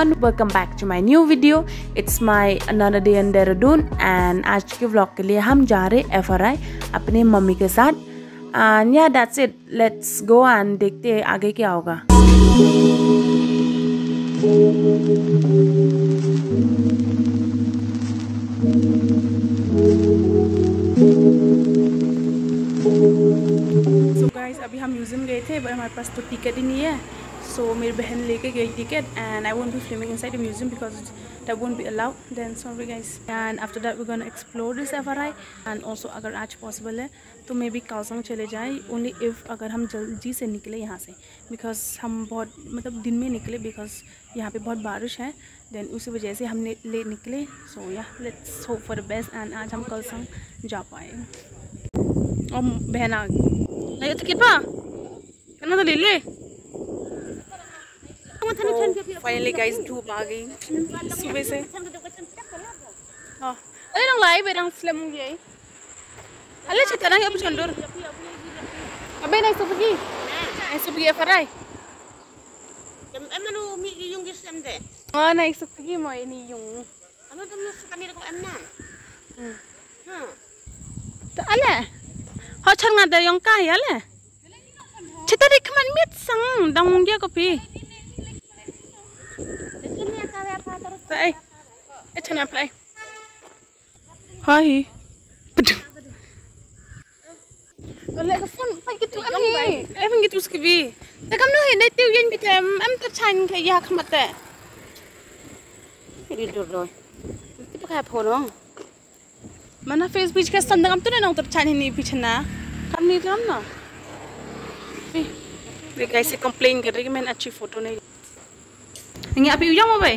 Everyone welcome back to my new video it's my another day in Dehradun and आज के vlog के लिए हम जा रहे एफआरआई अपने मम्मी के साथ and yeah that's it let's go and देखते हैं आगे क्या होगा सो गाइस अभी हम म्यूज़ियम गए थे पर हमारे पास तो टिकट ही नहीं है सो मेरी बहन लेके गई ticket and I won't be filming inside the museum because won't be allow then sorry guys and after that we gonna explore this F R I and also अगर आज पॉसिबल है तो मे बी काउसंग चले जाए only if अगर हम जल्दी से निकले यहाँ से बिकॉज हम बहुत मतलब दिन में निकले बिकॉज यहाँ पे बहुत बारिश है दैन उसी वजह से हमने ले निकले so yeah let's hope for the best and आज हम कलसंग जा पाए और बहन आ गई नहीं तो कितना तो ले ले तो फाइनली गाइस धूप आ गई सुबह से अरे रंग लाई रंग फिल्म ये अल्लाह छत रंग अब चंदूर अबे नहीं सुबह की नहीं सुबह ये फराई emanu mi yung gis em de ah na ini yung ano dum nus kami ko em na hmm ta ale ho chang ale chita dik man mit sang Play. It's gonna play. Hi. Lek fon pa gitu am ni. Em gitu skibi. Lek am no he net tiêu yen bitem am ta chan ke ya khamate. Đi được rồi. Tiếp khai phone không? Mà nó face page cái sân đằng tôi nên ông tập chan hình bị chân na. Khăn đi lắm nè. Vì guys से complain कर रही कि मैंने अच्छी photo नहीं. Anh आप यूं जाओ भाई.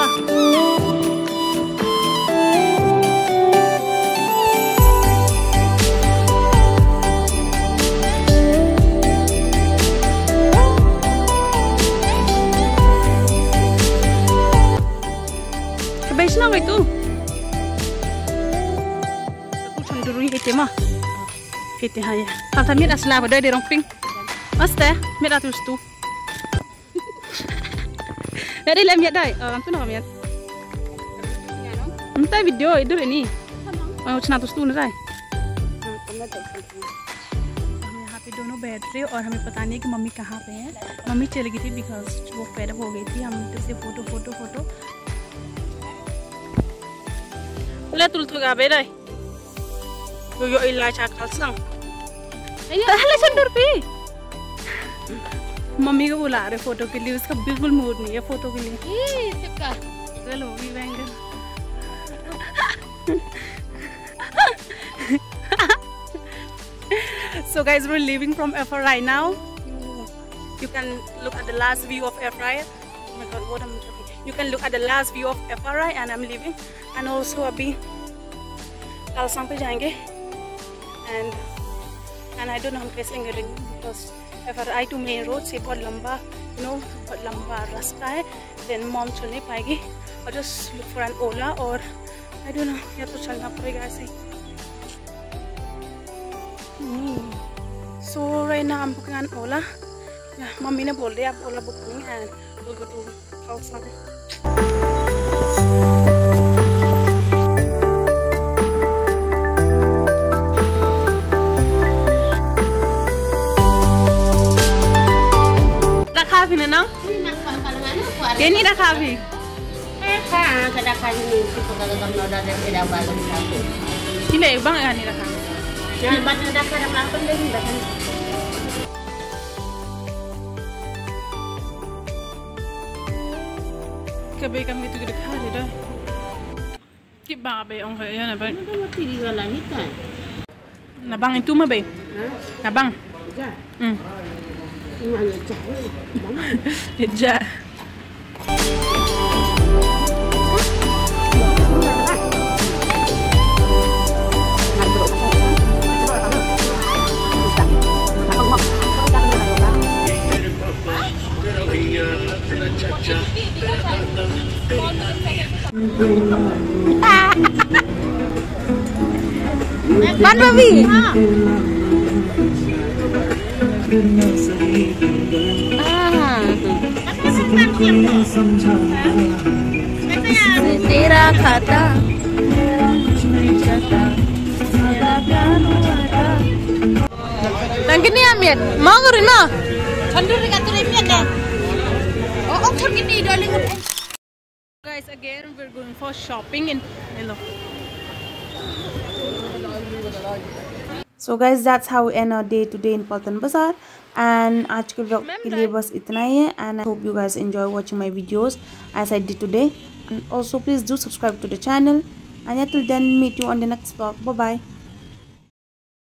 Kabesna vâng ngai tu. Aku chandurui hete ma. Hete haya. Tanta mir asla badai derong ping. Asta, mir atus tu. Kari lem ya dai. Orang tu nak ya. Entah video itu ni. Mau cina tu stun nih. पे दोनों बैठ रहे और हमें पता नहीं कि mummy कहाँ पे हैं मम्मी चल गई थी बिकॉज वो पैरअप हो गई थी हम तो से फोटो फोटो फोटो ले तुल तो गा बेरा यो यो इलाज आ खालसा अरे हले संदूर पे मम्मी को बुला रहे फोटो के लिए उसका बिल्कुल मूड नहीं है फोटो के लिए चलो bangle so guys we're leaving from Efra right now you can look at the last view of Efra oh my god what am I you can look at the last view of FRI, and I'm leaving and also अभी कल शाम पे जाएंगे and and I don't know हम कैसे because F I to main road से बहुत लंबा यू नो बहुत लंबा रास्ता है देन मॉम चल नहीं पाएगी और just look for an Ola और आई डोंट नो या तो चलना पड़ेगा ऐसे सो राइट ना हम बुकिंग एन ओला मम्मी ने बोल रही है आप ओला बुक करेंगे and will go to Yan na kabi. Eka, kada kayo si pagkagagam na dada sila bago sa ako. Sila ibang ang nila ka. Yan ba na dada na ako kami gede hari dah. Kiba kabay ang kaya na ba? Ano ba matili Nabang itu mabe. Ha? Nabang. Ja. Mm. Ima Pan babi. तेरा खाता Nangkini amit, mau ngeri no? Candur dikatur imian deh. Oh, oh, kini darling. Guys, again we're going for shopping in hello. So guys that's how an a day today in Paltan Bazaar and आज के blog के लिए बस इतना ही है and I hope you guys enjoy watching my videos as I did today and also please do subscribe to the channel and till then meet you on the next vlog bye